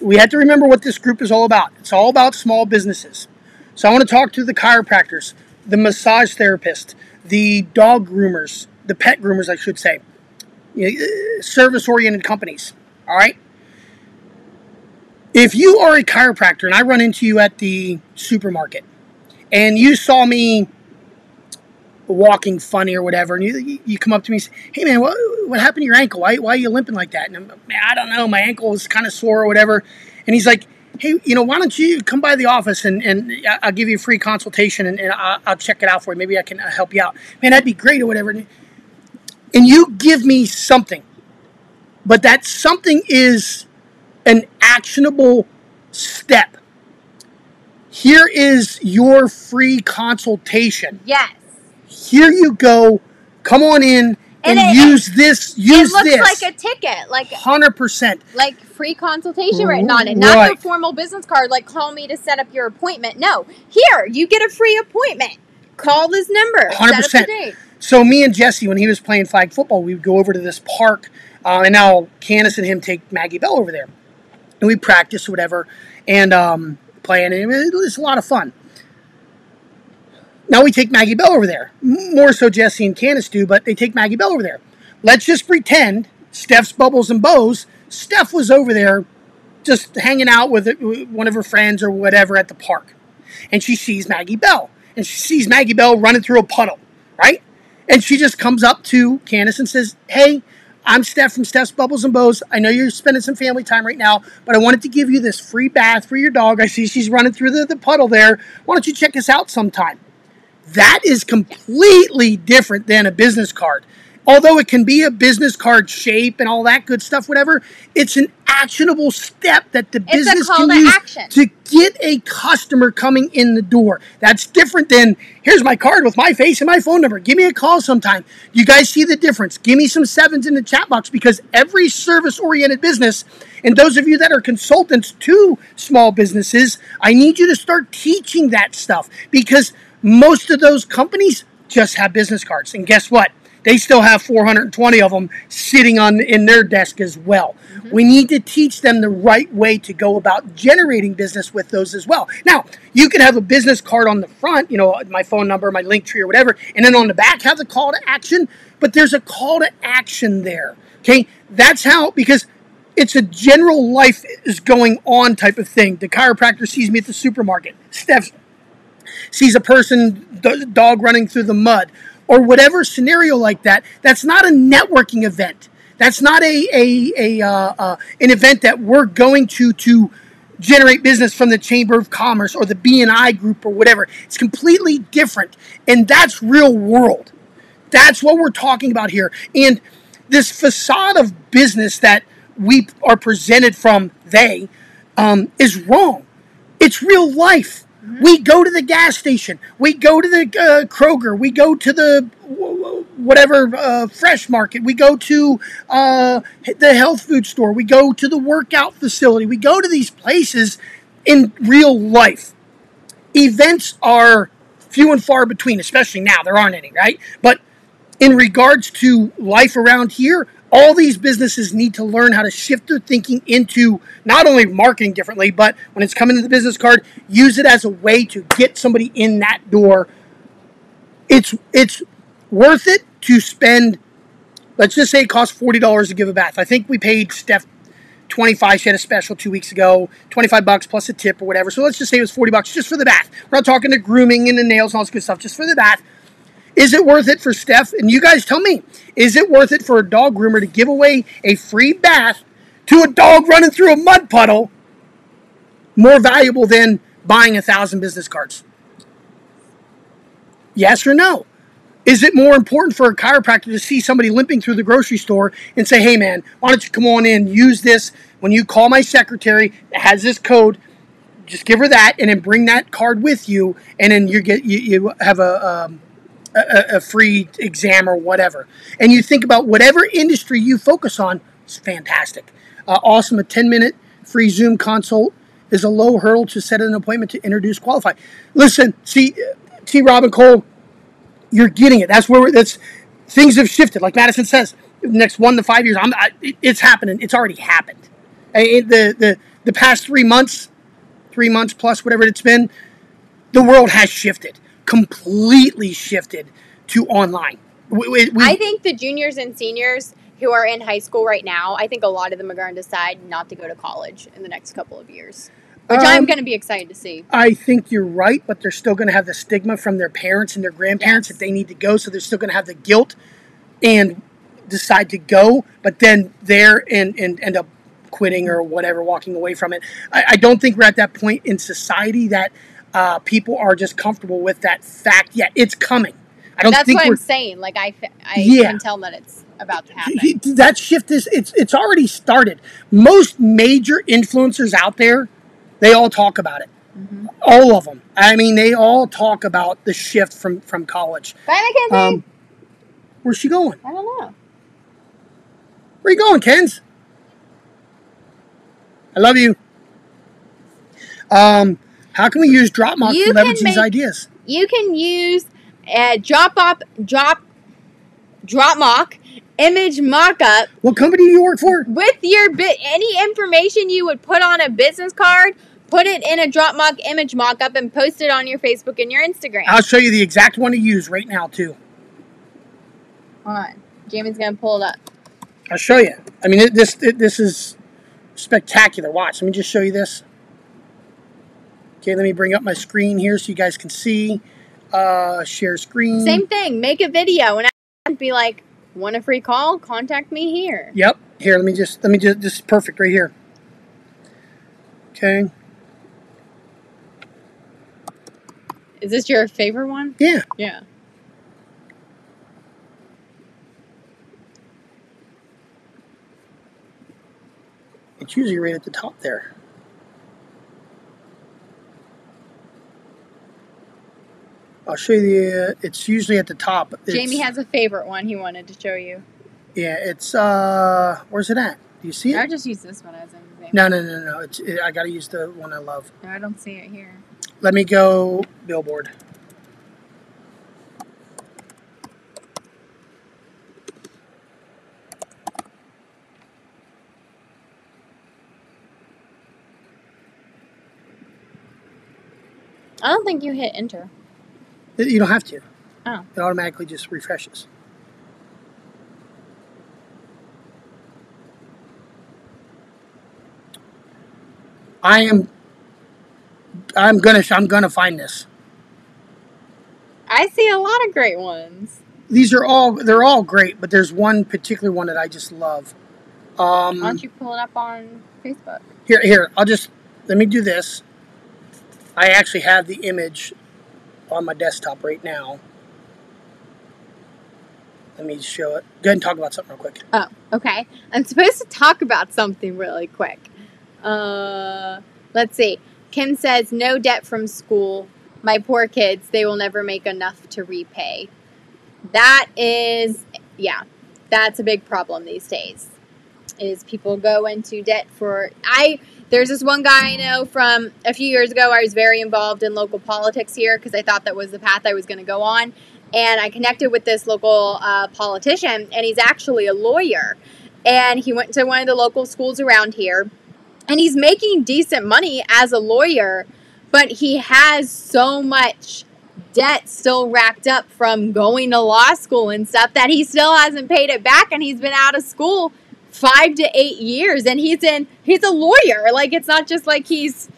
We have to remember what this group is all about. It's all about small businesses. So I want to talk to the chiropractors, the massage therapists, the dog groomers, the pet groomers, I should say, service oriented companies. All right? If you are a chiropractor and I run into you at the supermarket and you saw me walking funny or whatever, and you, you come up to me and say, "Hey man, what, what happened to your ankle? Why, why are you limping like that?" And I'm, man, I don't know, my ankle is kind of sore or whatever. And he's like, "Hey, you know, why don't you come by the office and, and I'll give you a free consultation and, and I'll, I'll, check it out for you. Maybe I can uh, help you out. Man, that'd be great or whatever." And you give me something, but that something is an actionable step. Here is your free consultation. Yes. Here you go. Come on in and, And it- use this. Use it looks this. like a ticket, like hundred percent. like free consultation written on it, not Right. your formal business card. Like call me to set up your appointment. No, here you get a free appointment. Call this number. Set up 100%. the date. So me and Jesse, when he was playing flag football, we would go over to this park, uh, and now Candace and him take Maggie Bell over there, and we practice whatever, and um, playing, and it was a lot of fun. Now we take Maggie Bell over there, more so Jesse and Candace do, but they take Maggie Bell over there. Let's just pretend Steph's Bubbles and Bows. Steph was over there, just hanging out with with one of her friends or whatever at the park, and she sees Maggie Bell, and she sees Maggie Bell running through a puddle, right? And she just comes up to Candace and says, Hey, I'm Steph from Steph's Bubbles and Bows. I know you're spending some family time right now, but I wanted to give you this free bath for your dog. I see she's running through the, the puddle there. Why don't you check us out sometime? That is completely different than a business card. Although it can be a business card shape and all that good stuff, whatever, it's an actionable step that the It's business can to use action. to get a customer coming in the door. That's different than here's my card with my face and my phone number. Give me a call sometime. You guys see the difference? Give me some sevens in the chat box because every service oriented business, and those of you that are consultants to small businesses, I need you to start teaching that stuff because most of those companies just have business cards. And guess what? They still have 420 of them sitting on in their desk as well. Mm-hmm. We need to teach them the right way to go about generating business with those as well. Now, you can have a business card on the front, you know, my phone number, my Linktree or whatever, and then on the back have the call to action, but there's a call to action there. Okay? That's how because it's a general life is going on type of thing. The chiropractor sees me at the supermarket. Steph sees a person, dog running through the mud, or whatever scenario like that, that's not a networking event. That's not a, a, a uh, uh, an event that we're going to to generate business from the Chamber of Commerce or the BNI group or whatever. It's completely different, and that's real world. That's what we're talking about here. And this facade of business that we are presented from they um, is wrong. It's real life. We go to the gas station. We go to the uh, Kroger. We go to the wh- wh- whatever uh, fresh market. We go to uh, the health food store. We go to the workout facility. We go to these places in real life. Events are few and far between, especially now. There aren't any, right? But in regards to life around here, all these businesses need to learn how to shift their thinking into not only marketing differently, but when it's coming to the business card, use it as a way to get somebody in that door. It's it's worth it to spend. Let's just say it costs forty dollars to give a bath. I think we paid Steph twenty five. She had a special two weeks ago, twenty five bucks plus a tip or whatever. So let's just say it was forty bucks just for the bath. We're not talking the grooming and the nails and all this good stuff, just for the bath. Is it worth it for Steph? And you guys tell me, is it worth it for a dog groomer to give away a free bath to a dog running through a mud puddle more valuable than buying a thousand business cards? Yes or no? Is it more important for a chiropractor to see somebody limping through the grocery store and say, hey man, why don't you come on in, use this when you call my secretary that has this code, just give her that and then bring that card with you and then you get you, you have a um, a, a free exam or whatever. And you think about whatever industry you focus on, it's fantastic. Uh, awesome. A 10 minute free Zoom consult is a low hurdle to set an appointment to introduce qualify. Listen, see, T. Robin Cole, you're getting it. That's where that's things have shifted. Like Madyson says, next one to five years, I'm, I, it's happening. It's already happened. The, the, the past three months, three months plus, whatever it's been, the world has shifted, completely shifted to online. We, we, we- I think the juniors and seniors who are in high school right now, I think a lot of them are going to decide not to go to college in the next couple of years, which I'm Um, going to be excited to see. I think you're right, but they're still going to have the stigma from their parents and their grandparents Yes. that they need to go. So they're still going to have the guilt and decide to go, but then there and, and end up quitting or whatever, walking away from it. I, I don't think we're at that point in society that uh, people are just comfortable with that fact yet. It's coming. I don't That's think what I'm saying. Like I, Yeah. can tell that it's about to happen. That shift is it's it's already started. Most major influencers out there They all talk about it. Mhm. All of them. I mean, they all talk about the shift from from college. Bye, Mackenzie. Um, where's she going? I don't know. Where you going, Kens? I love you. Um, how can we use DropMock You to leverage these ideas? You can use a drop up, drop, DropMock, image mock-up What company do you work for? with your bit any information you would put on a business card put it in a DropMock image mock-up and post it on your facebook and your instagram I'll show you the exact one to use right now too. hold on jamie's gonna pull it up I'll show you. I mean, it, this it, this is spectacular. Watch. Let me just show you this. Okay, let me bring up my screen here so you guys can see. Uh, share screen. same thing make a video and I'd be like want a free call contact me here Yep. Here, let me just let me just this is perfect right here. Okay. is this your favorite one Yeah. yeah It's usually right at the top there. I'll show you the. Uh, it's usually at the top. It's, jamie has a favorite one he wanted to show you Yeah, it's uh. Where's it at? Do you see it? i just use this one as an example No, no, no, no. It's. It, I gotta use the one I love. no i don't see it here Let me go billboard. i don't think you hit enter You don't have to. Oh. It automatically just refreshes. I am. I'm gonna. I'm gonna find this. i see a lot of great ones These are all. They're all great, but there's one particular one that I just love. Um, why don't you pull it up on facebook Here, here. I'll just let me do this. I actually have the image on my desktop right now. Let me show it. Go ahead and talk about something real quick. Oh, okay. I'm supposed to talk about something really quick. Uh, let's see. Kim says, no debt from school. My poor kids, they will never make enough to repay. That is, yeah, that's a big problem these days. Is people go into debt for. I there's this one guy I know from a few years ago. I was very involved in local politics here because I thought that was the path I was going to go on, and I connected with this local uh, politician, and he's actually a lawyer, and he went to one of the local schools around here, and he's making decent money as a lawyer, but he has so much debt still racked up from going to law school and stuff that he still hasn't paid it back, and he's been out of school five to eight years, and he's in he's a lawyer. Like it's not just like he's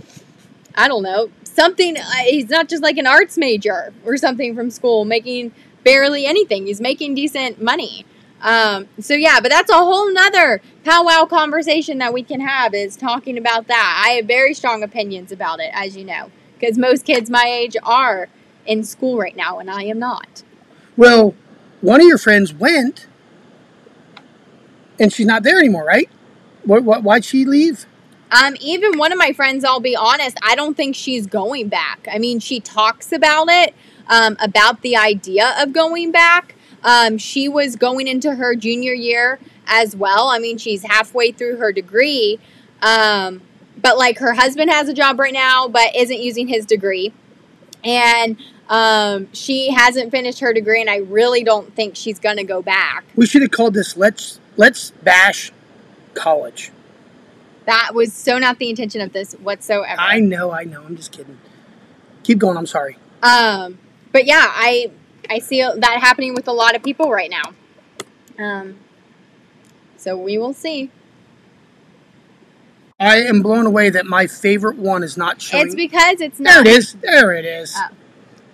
I don't know something. uh, He's not just like an arts major or something from school making barely anything. He's making decent money. Um, so yeah, but that's a whole nother powwow conversation that we can have is talking about that. I have very strong opinions about it, as you know, because most kids my age are in school right now, and I am not. Well, one of your friends went, and she's not there anymore, right? What? what why'd she leave? Um, even one of my friends, I'll be honest, I don't think she's going back. I mean, she talks about it, um, about the idea of going back. Um, she was going into her junior year as well. I mean, she's halfway through her degree. Um, but like her husband has a job right now, but isn't using his degree. And um, she hasn't finished her degree, and I really don't think she's going to go back. We should have called this "Let's Let's Bash College." That was so not the intention of this whatsoever. I know, I know. I'm just kidding. Keep going. I'm sorry. Um, but yeah, I I see that happening with a lot of people right now. Um, so we will see. I am blown away that my favorite one is not showing. It's because it's not. there it is. There it is. Oh.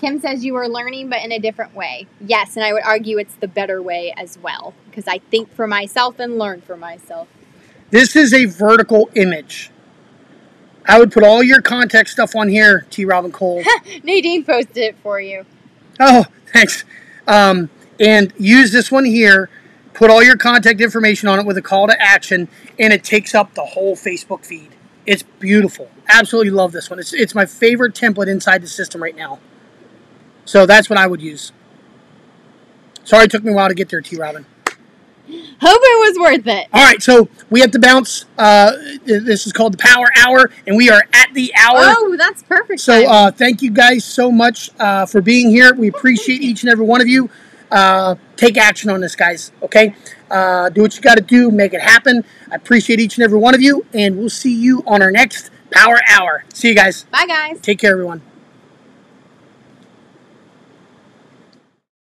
Kim says you are learning, but in a different way. Yes, and I would argue it's the better way as well because I think for myself and learn for myself. This is a vertical image. I would put all your contact stuff on here, T. Robin Cole. Nadine posted it for you. oh, thanks. Um, and use this one here. Put all your contact information on it with a call to action, and it takes up the whole Facebook feed. It's beautiful. Absolutely love this one. It's, it's my favorite template inside the system right now. So that's what I would use. Sorry it took me a while to get there, T. Robin. Hope it was worth it. All right, so we have to bounce. Uh, this is called the Power Hour, and we are at the hour. Oh, that's perfect. So uh, thank you guys so much uh, for being here. We appreciate each and every one of you. Uh, take action on this, guys. Okay, uh, do what you got to do, make it happen. I appreciate each and every one of you, and we'll see you on our next Power Hour. See you guys. Bye, guys. Take care, everyone.